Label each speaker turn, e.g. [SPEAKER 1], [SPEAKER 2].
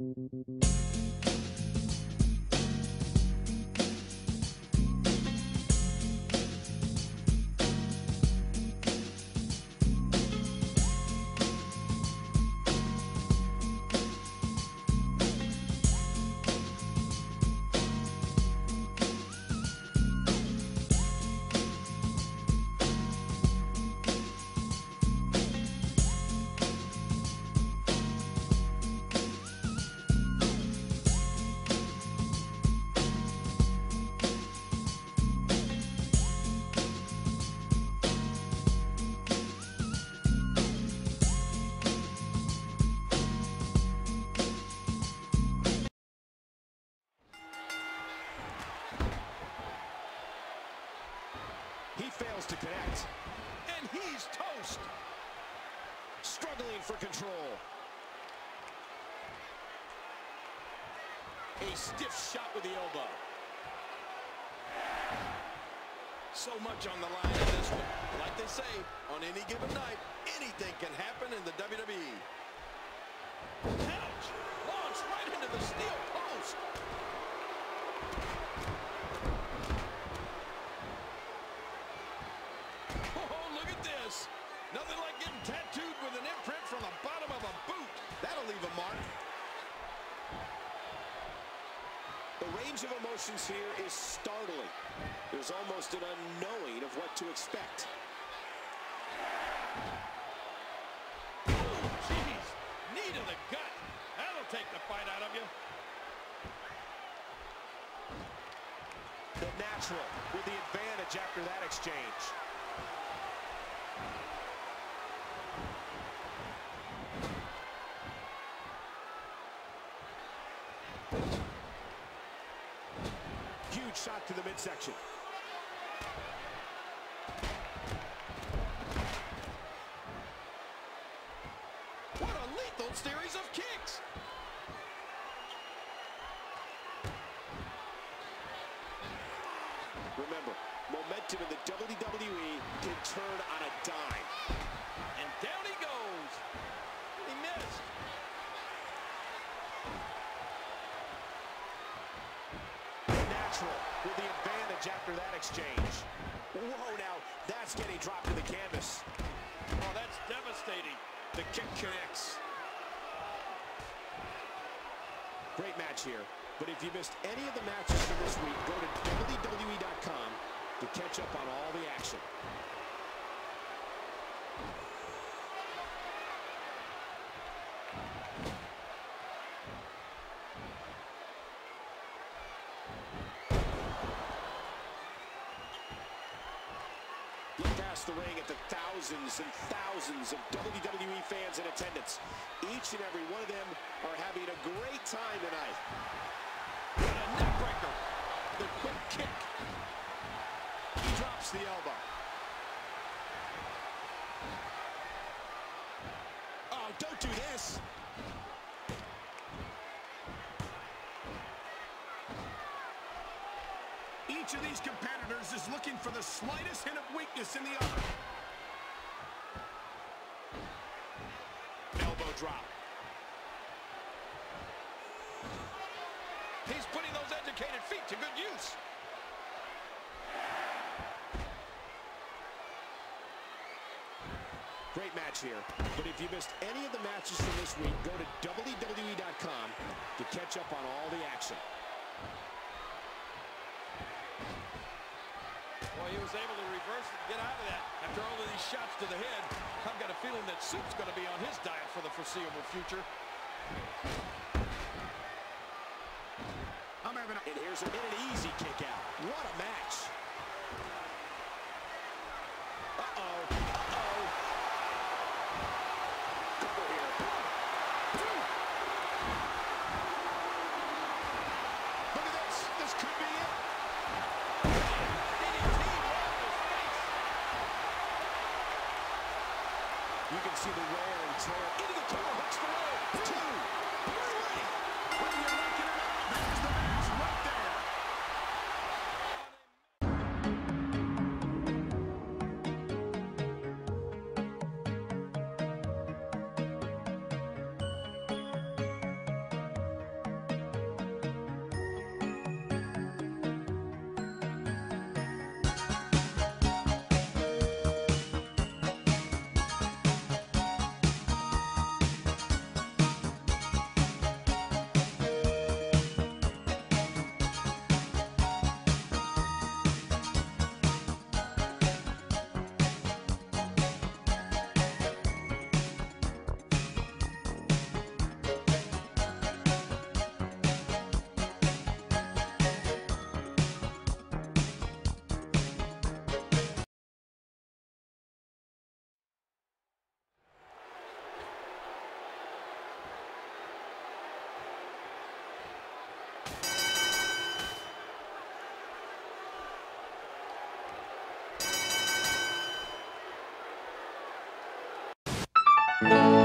[SPEAKER 1] He fails to connect. And he's toast. Struggling for control. A stiff shot with the elbow. So much on the line in this one. Like they say, on any given night, anything can happen in the WWE. Ouch! Launched right into the steel post. Oh, look at this. Nothing like getting tattooed with an imprint from the bottom of a boot. That'll leave a mark. The range of emotions here is startling. There's almost an unknowing of what to expect. Oh, jeez. Knee to the gut. That'll take the fight out of you. The natural with the advantage after that exchange. Huge shot to the midsection. What a lethal series of kicks! Remember, momentum in the WWE can turn on a dime. And down he goes. He missed. Natural with the advantage after that exchange. Whoa, now that's getting dropped to the canvas. Oh, that's devastating. The kick connects. Great match here. But if you missed any of the matches from this week, go to WWE.com to catch up on all the action. Past the ring at the thousands and thousands of WWE fans in attendance. Each and every one of them are having a great time tonight. And a neckbreaker. The quick kick. He drops the elbow. Oh, don't do this.
[SPEAKER 2] Each of these competitors is looking for the slightest hint of weakness in the other.
[SPEAKER 1] Elbow drop. He's putting those educated feet to good use. Great match here. But if you missed any of the matches from this week, go to WWE.com to catch up on all the action.
[SPEAKER 3] Boy, he was able to reverse and get out of that. After all of these shots to the head, I've got a feeling that Soup's going to be on his diet for the foreseeable future.
[SPEAKER 2] I'm having a...
[SPEAKER 1] And here's a minute easy kick out. What a match. Uh-oh. Uh-oh. Cover here. Look at this. This could be it. You can see the wear and tear. Into the corner. Hooks the leg. Two. Three.
[SPEAKER 2] Whether
[SPEAKER 4] Bye.